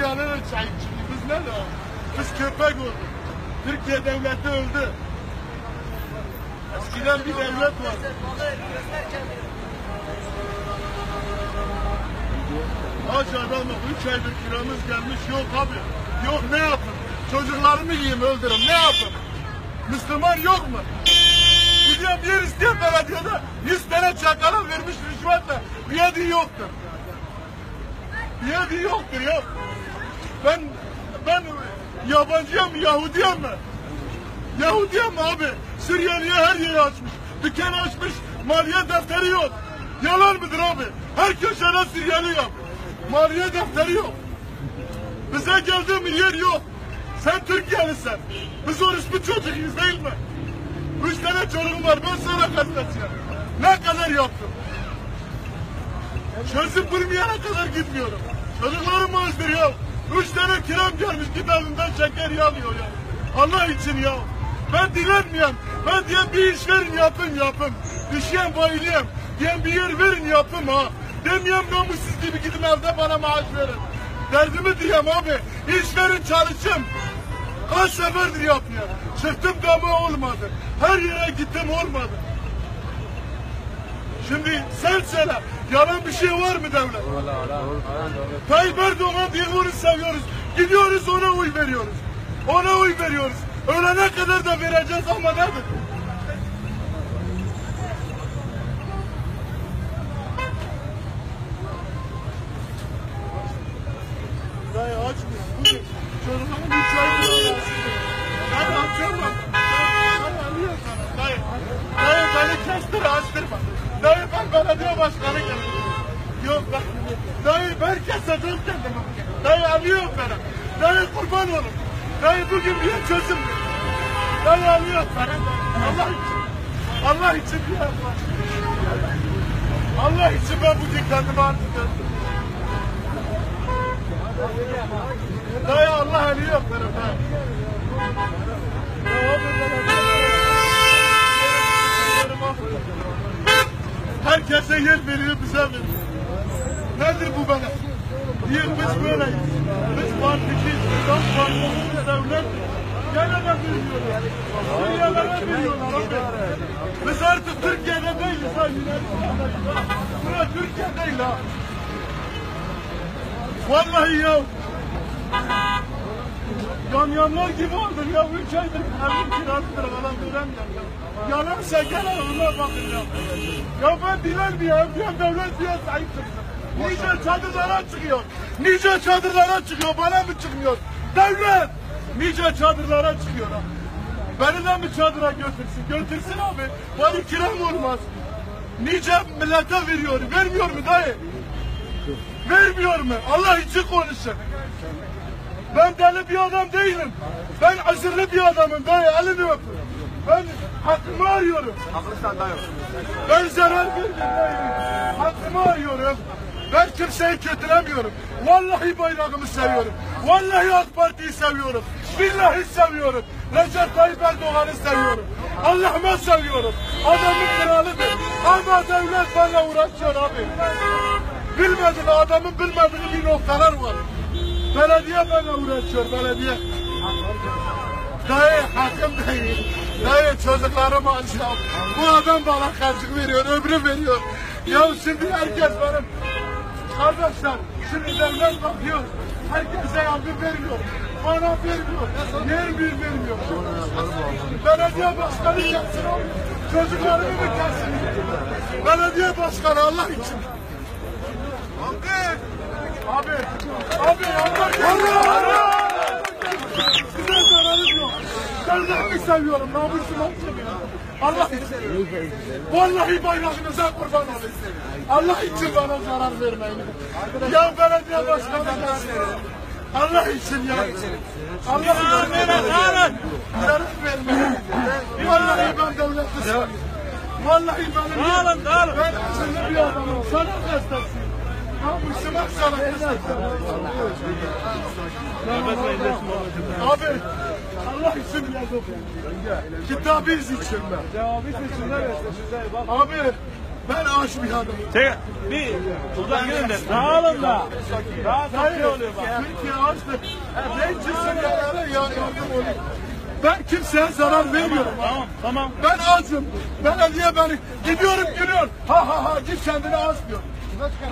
Suriyeliler çay içiyor. Biz ne de? Biz köpek olduk. Türkiye devleti öldü. Eskiden bir devlet vardı. Aç adamı üç aydır kiramız gelmiş yok abi. Yok ne yapın? Çocuklarımı yiyeyim öldürün ne yapın? Müslüman yok mu? Gidiyorum yer isteyen belediyede 100 tane çakala vermiş rüşvetle bir yediği yoktur. Bir yediği yoktur ya. Ben ben yabancıyım Yahudiyim mi? Yahudiyim abi? Süryaniye her yeri açmış. Dükkan açmış. Maliye defteri yok. Yalan mıdır abi? Her köşede Süryani yok. Maliye defteri yok. Bize geldiğim yer yok. Sen Türkiye'lisin. Biz orospu çocuğuyuz değil mi? Üç tane çocuğum var. Ben sana gazeteciyim. Ne kadar yaptım? Çözüm bulmayana kadar gitmiyorum. Çocuklarım ya. Üç tane kiram gelmiş kitabından şeker yalıyor ya. Allah için ya. Ben dilenmiyorum. Ben diyen bir iş verin yapın yapın. Düşen bayılıyım. Diyen bir yer verin yapın ha. Demiyorum namussuz gibi gidin evde bana maaş verin. Derdimi diyeyim abi. İş verin çalışayım. Kaç seferdir yapıyor. Çıktım damı olmadı. Her yere gittim olmadı. Şimdi sen söyle. Yalan bir şey var mı devlet? Tayyip Erdoğan diye onu seviyoruz. Gidiyoruz ona oy veriyoruz. Ona oy veriyoruz. Ölene kadar da vereceğiz ama nedir? Dayı açmıyor. Çocuğumun bir çayını Dayı açıyorum. Dayı alıyor sana. Dayı. Dayı beni kestir açtırma. Dayı ben belediye başkanı geldim. Yok bak. Dayı ben keseceğim kendimi. Dayı alıyor beni. Dayı kurban olun. Dayı bugün bir çözüm. Dayı alıyor beni. Allah için. Allah için bir yapma. Allah için ben bugün kendimi artırdım. Dayı Allah alıyor beni. Dayı. Herkese yer veriyor bize veriyor. Nedir bu böyle? Diye biz böyleyiz. Biz partikiyiz. Biz partimiz devlet. Gene de veriyorlar. Suriyelere veriyorlar abi. Biz artık Türkiye'de değiliz ha. Yunanistan'dayız. Bura Türkiye değil ha. Vallahi ya. Yamyamlar gibi oldur ya. Üç aydır evin kirasıdır falan veremiyorum ya. Yalansa gel ona bakın ya. Ya ben dilenmiyorum. Diyen devlet diye sahip çıksın. Nice çadırlara çıkıyor. Nice çadırlara çıkıyor. Bana mı çıkmıyor? Devlet! Nice çadırlara çıkıyor. Beni de mi çadıra götürsün? Götürsün abi. Bana kiram olmaz. Nice millete veriyor. Vermiyor mu dayı? Vermiyor mu? Allah için konuşsun. Ben deli bir adam değilim. Ben asırlı bir adamım. Dayı elini öpün. Ben hakkımı arıyorum. Haklısın dayı. Ben zarar dayı. Hakkımı arıyorum. Ben kimseyi kötülemiyorum. Vallahi bayrağımı seviyorum. Vallahi AK Parti'yi seviyorum. Billahi seviyorum. Recep Tayyip Erdoğan'ı seviyorum. Allah'ıma seviyorum. Adamın kralıdır. Ama devlet benimle uğraşıyor abi. Bilmediğin adamın bilmediği bir noktalar var. Belediye benimle uğraşıyor belediye. Dayı hakkım değil. Dayı çocuklarım açacağım. Bu adam bana karşılık veriyor, öbürü veriyor. Ya şimdi herkes benim. Kardeşler, şimdi devlet bakıyor. Herkese yardım veriyor. Bana vermiyor. Yer bir vermiyor. Belediye başkanı gelsin. Çocuklarımı mı gelsin? Belediye başkanı Allah için. Abi, abi Allah Allah! Size zararım yok. Devletimi seviyorum, namusumu seviyorum. Allah için. Vallahi bayrağınıza kurban olayım. Allah için bana zarar vermeyin. Ya belediye başkanı gelsin. Allah için ya. Allah için zarar zarar vermeyin. Vallahi ben devleti seviyorum. Vallahi benim dağılın, dağılın. Ben acılı bir adamım. Sana gazetesiyim. Sana. Abi Allah için yazıp kitabınız için ben. Cevabı size bak. Abi Ben aç bir adamım. Şey, bir uzak gidin de dağılın da. Daha tatlı oluyor bak. Türkiye açtı. Ben kimseye yardım olayım. Ben kimseye zarar vermiyorum. Tamam, tamam. Ben açım. Belediye beni gidiyorum gülüyor. Ha ha ha git kendini az.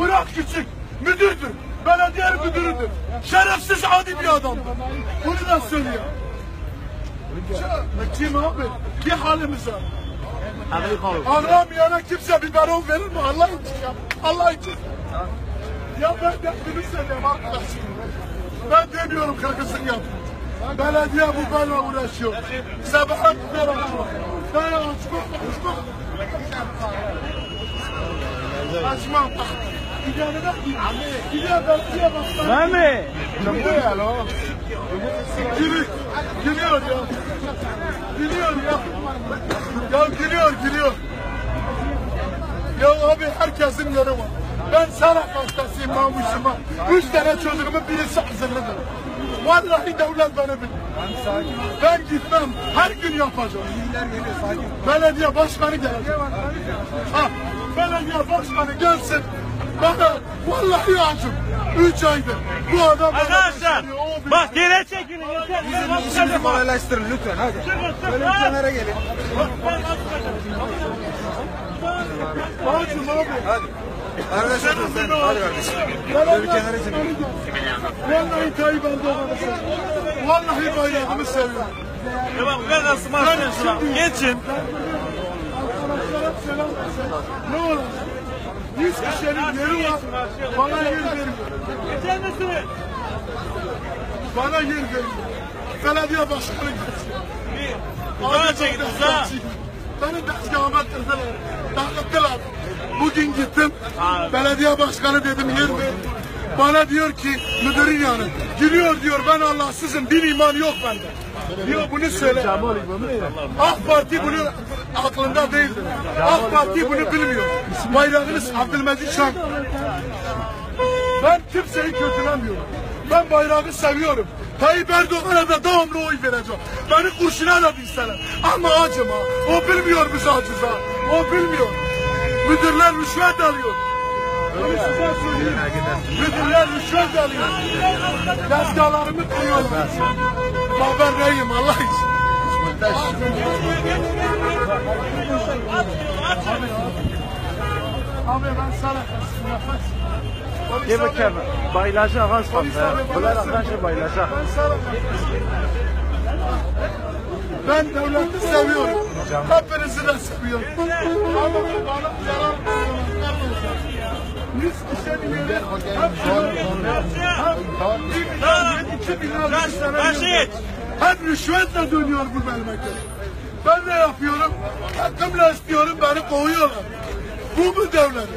Bırak küçük. Müdürdür. Belediye müdürüdür. Şerefsiz adi bir adamdır. Bunu da söylüyor. Kim abi? Bir halimiz var. Ağlamayana kimse biberon verir mi? Allah için ya. Allah için. Ya ben de bunu söylüyorum arkadaşım. Ben demiyorum kakasını yap. Belediye bu benimle uğraşıyor. Sabaha kadar açma. Ben açmam, açmam. Açmam. Gidelim bak. Gidelim belediye bak. Mami. Gülüyor, gülüyor ya. Gülüyor ya. Ya gülüyor, gülüyor. Ya abi herkesin yeri var. Ben sana hastasıyım namusum var. Üç tane çocuğumun birisi hazırladı. Vallahi devlet beni bilir. Ben gitmem. Her gün yapacağım. Belediye başkanı gelecek. Ha, belediye başkanı gelsin. Bana vallahi acım. Üç aydır. Bu adam Arkadaşlar bilir. bak geri çekilin. yeter. Ben İşimizi kolaylaştırın lütfen hadi. Böyle bir kenara gelin. Hadi. Arkadaşlar lütfen. Hadi kardeşim. Böyle bir kenara çekin. Vallahi Tayyip Erdoğan'ı seviyorum. Vallahi bayrağımı seviyorum. Ya bak ben nasıl mahsulüm şuna. Geçin. Arkadaşlara selam versin. Ne olur. Yüz kişinin yeri var. Bana yer vermiyor. Geçer misiniz? Bana yer vermiyor. Belediye başkanı gelsin. Bir uzağa çekin uzağa. Beni tezgahıma kırdılar. Dağıttılar. Bugün gittim. Belediye başkanı dedim yer ver. Bana diyor ki müdürün yanı. Gülüyor diyor ben Allahsızım. Din iman yok bende. Diyor bunu söyle. AK Parti bunu aklında değildir. AK Parti bunu bilmiyor. Bayrağınız Abdülmecit Şan. Ben kimseyi kötülemiyorum. Ben bayrağı seviyorum. Tayyip Erdoğan'a da devamlı oy vereceğim. Beni kurşuna da bilseler. Ama acıma. O bilmiyor biz acız ha. O bilmiyor. Müdürler rüşvet alıyor. Müdürler rüşvet alıyor. Tezgahlarımı kırıyorlar. Bak ben neyim Allah için. Abi ben sana nefes. Gel bakayım. Bayılacak bana Bunlar arkadaşlar bayılacak. Ben devleti seviyorum. Hepinizi de seviyorum. Ama bu bana yalan. Yüz kişinin yeri hep Hep bir milyon, iki milyon, üç milyon. Hep rüşvetle dönüyor bu memleket. Ben ne yapıyorum? Hakkımla istiyorum beni kovuyorlar. Bu mu devlet?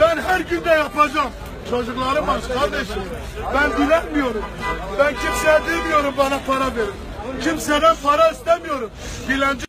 Ben her gün de yapacağım. Çocuklarım aç kardeşim. Ben dilenmiyorum. Ben kimseye demiyorum bana para verin. Kimseden para istemiyorum. Dilenci